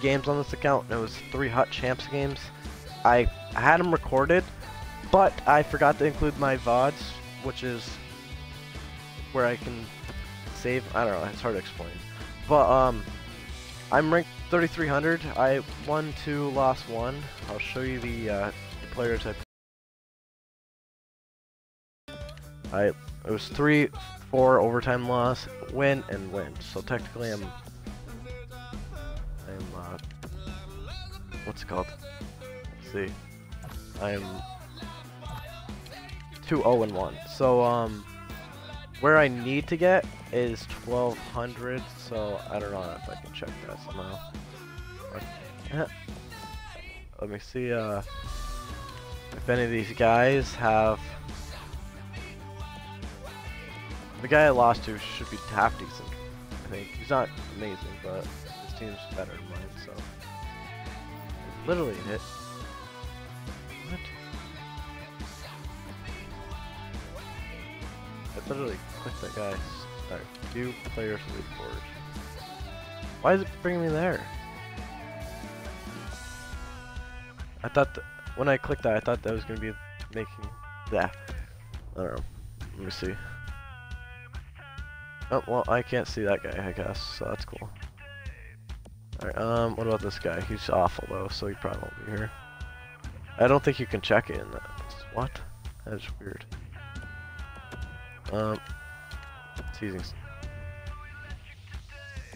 games on this account, and it was three Hut Champs games. I had them recorded, but I forgot to include my VODs, which is where I can save. I don't know, it's hard to explain. But, um, I'm ranked 3300. I won two, lost one. I'll show you the, uh, the players I. I it was three, four overtime loss, win and win. So technically, I'm I'm what's it called? Let's see, I'm two zero and one. So um, where I need to get is 1200. So I don't know if I can check that somehow. Let me see uh, if any of these guys have. The guy I lost to should be half decent. I think he's not amazing, but his team's better than mine. So literally hit. What? I literally clicked that guy's. Alright, view players leaderboard. Why is it bringing me there? I thought th when I clicked that, I thought that was gonna be making that. I don't know. Let me see. Oh, well, I can't see that guy, I guess, so that's cool. Alright, um, what about this guy? He's awful, though, so he probably won't be here. I don't think you can check it in. What? That's weird. Um, it's using...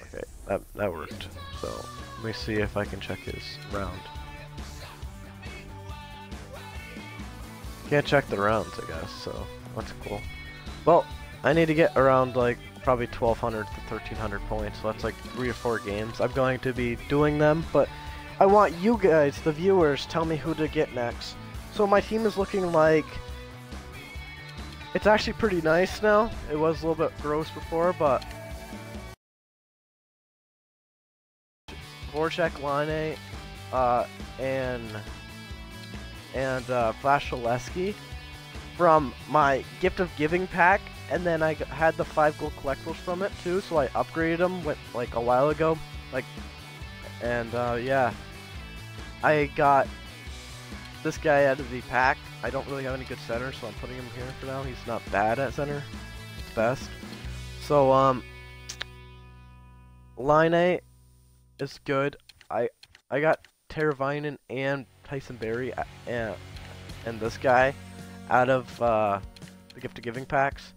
Okay, that, that worked. So, let me see if I can check his round. Can't check the rounds, I guess, so that's cool. Well, I need to get around, like, probably 1200 to 1300 points, so that's like three or four games. I'm going to be doing them, but I want you guys, the viewers, tell me who to get next. So my team is looking like... It's actually pretty nice now. It was a little bit gross before, but... Voracek, Line uh, and... And, uh, Flash from my Gift of Giving pack and then I had the five gold collectibles from it too, so I upgraded them with, like a while ago, like, and uh, yeah, I got this guy out of the pack. I don't really have any good center, so I'm putting him here for now. He's not bad at center, best. So um, line A is good. I I got Teravainen and Tyson Barrie and and this guy out of uh, the gift of giving packs.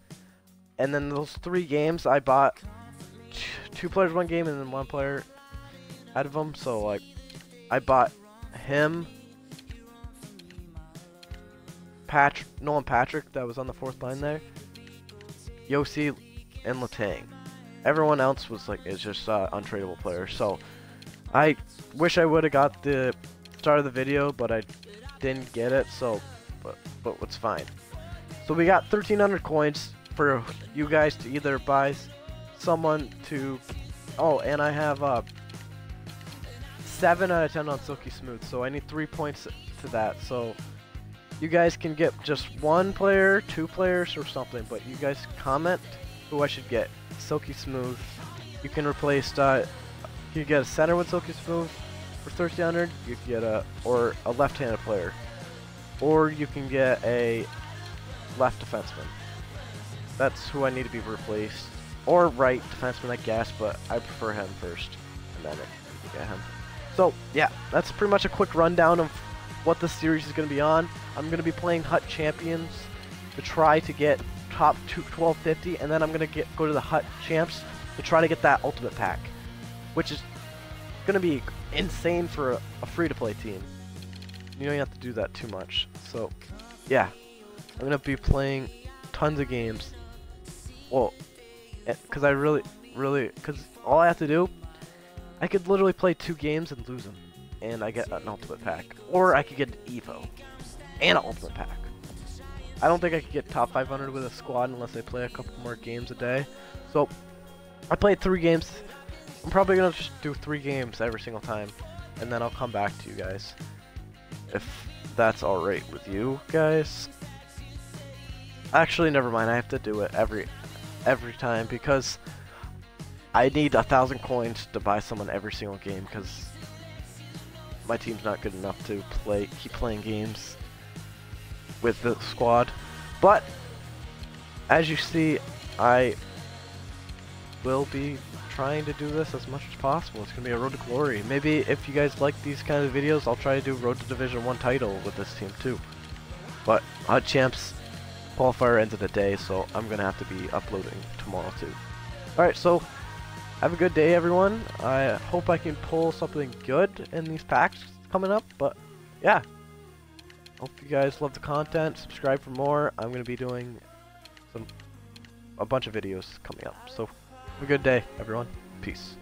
And then those three games, I bought two players one game and then one player out of them. So like, I bought him, Patrick, Nolan Patrick that was on the fourth line there, Josi, and Letang. Everyone else was like is just uh, untradeable players. So I wish I would have got the start of the video, but I didn't get it. So, but but it's fine. So we got 1,300 coins for you guys to either buy someone to... Oh, and I have uh, 7 out of 10 on Silky Smooth, so I need 3 points to that. So you guys can get just one player, two players, or something, but you guys comment who I should get. Silky Smooth. You can replace... Uh, you get a center with Silky Smooth for 1300 you can get a or a left-handed player or you can get a left defenseman that's who I need to be replaced. Or right defenseman, I guess, but I prefer him first, and then you get him. So, yeah, that's pretty much a quick rundown of what the series is going to be on. I'm going to be playing Hut Champions to try to get top 1250, and then I'm going to get go to the Hut Champs to try to get that Ultimate Pack, which is going to be insane for a, a free-to-play team. You don't have to do that too much. So, yeah, I'm going to be playing tons of games well, eh, because I really, really, because all I have to do, I could literally play two games and lose them, and I get an ultimate pack. Or I could get an Evo, and an ultimate pack. I don't think I could get top 500 with a squad unless I play a couple more games a day. So, I played three games. I'm probably going to just do three games every single time, and then I'll come back to you guys. If that's alright with you guys. Actually, never mind. I have to do it every every time because I need a thousand coins to buy someone every single game because my team's not good enough to play keep playing games with the squad. But as you see, I will be trying to do this as much as possible. It's gonna be a road to glory. Maybe if you guys like these kind of videos, I'll try to do road to Division One title with this team too. But Hut Champs qualifier ends of the day, so I'm gonna have to be uploading tomorrow too. All right, so have a good day, everyone. I hope I can pull something good in these packs coming up, but yeah. Hope you guys love the content. Subscribe for more. I'm going to be doing some a bunch of videos coming up. So, have a good day, everyone. Peace.